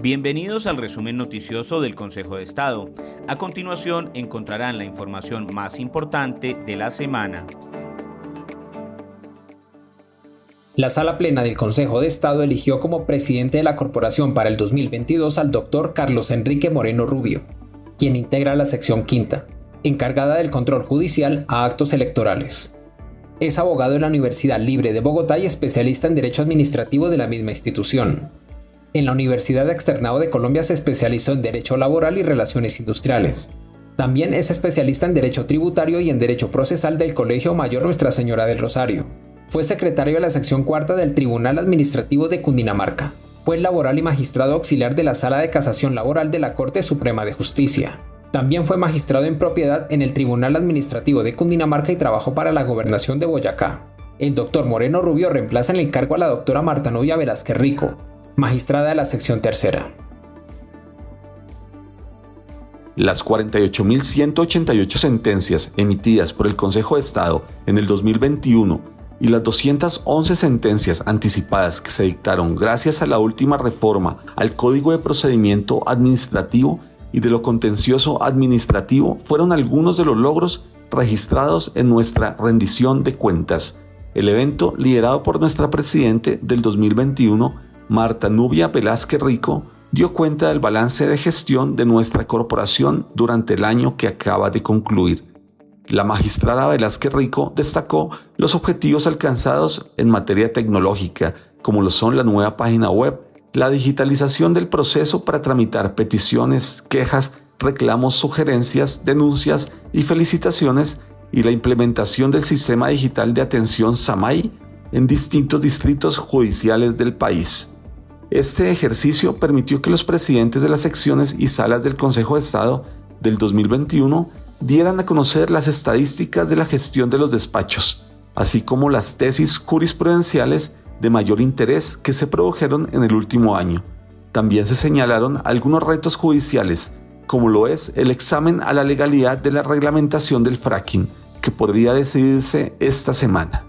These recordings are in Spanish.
Bienvenidos al resumen noticioso del Consejo de Estado. A continuación encontrarán la información más importante de la semana. La sala plena del Consejo de Estado eligió como presidente de la corporación para el 2022 al doctor Carlos Enrique Moreno Rubio, quien integra la sección quinta, encargada del control judicial a actos electorales. Es abogado de la Universidad Libre de Bogotá y especialista en Derecho Administrativo de la misma institución. En la Universidad Externado de Colombia se especializó en Derecho Laboral y Relaciones Industriales. También es especialista en Derecho Tributario y en Derecho Procesal del Colegio Mayor Nuestra Señora del Rosario. Fue secretario de la sección cuarta del Tribunal Administrativo de Cundinamarca. Fue laboral y magistrado auxiliar de la Sala de Casación Laboral de la Corte Suprema de Justicia. También fue magistrado en propiedad en el Tribunal Administrativo de Cundinamarca y trabajó para la Gobernación de Boyacá. El doctor Moreno Rubio reemplaza en el cargo a la doctora Marta Novia Velázquez Rico, magistrada de la sección tercera. Las 48.188 sentencias emitidas por el Consejo de Estado en el 2021 y las 211 sentencias anticipadas que se dictaron gracias a la última reforma al Código de Procedimiento Administrativo y de lo contencioso administrativo fueron algunos de los logros registrados en nuestra rendición de cuentas. El evento, liderado por nuestra presidente del 2021, Marta Nubia Velázquez Rico dio cuenta del balance de gestión de nuestra corporación durante el año que acaba de concluir. La magistrada Velázquez Rico destacó los objetivos alcanzados en materia tecnológica, como lo son la nueva página web, la digitalización del proceso para tramitar peticiones, quejas, reclamos, sugerencias, denuncias y felicitaciones y la implementación del sistema digital de atención SAMAI en distintos distritos judiciales del país. Este ejercicio permitió que los presidentes de las secciones y salas del Consejo de Estado del 2021 dieran a conocer las estadísticas de la gestión de los despachos, así como las tesis jurisprudenciales de mayor interés que se produjeron en el último año. También se señalaron algunos retos judiciales, como lo es el examen a la legalidad de la reglamentación del fracking, que podría decidirse esta semana.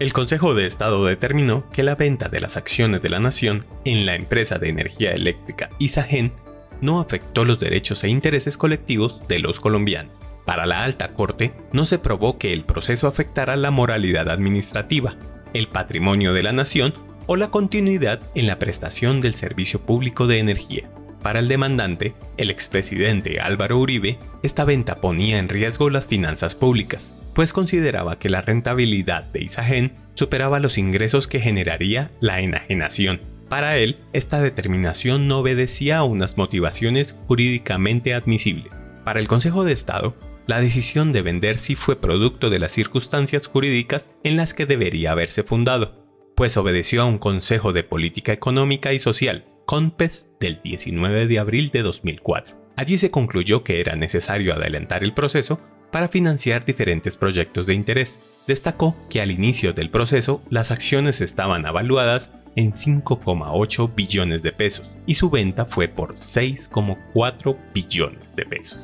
El Consejo de Estado determinó que la venta de las acciones de la nación en la empresa de energía eléctrica Isagen no afectó los derechos e intereses colectivos de los colombianos. Para la alta corte, no se probó que el proceso afectara la moralidad administrativa, el patrimonio de la nación o la continuidad en la prestación del servicio público de energía. Para el demandante, el expresidente Álvaro Uribe, esta venta ponía en riesgo las finanzas públicas, pues consideraba que la rentabilidad de Isagen superaba los ingresos que generaría la enajenación. Para él, esta determinación no obedecía a unas motivaciones jurídicamente admisibles. Para el Consejo de Estado, la decisión de vender sí fue producto de las circunstancias jurídicas en las que debería haberse fundado, pues obedeció a un Consejo de Política Económica y Social, CONPES del 19 de abril de 2004. Allí se concluyó que era necesario adelantar el proceso para financiar diferentes proyectos de interés. Destacó que al inicio del proceso las acciones estaban avaluadas en 5,8 billones de pesos y su venta fue por 6,4 billones de pesos.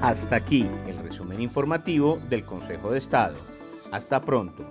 Hasta aquí el resumen informativo del Consejo de Estado. Hasta pronto.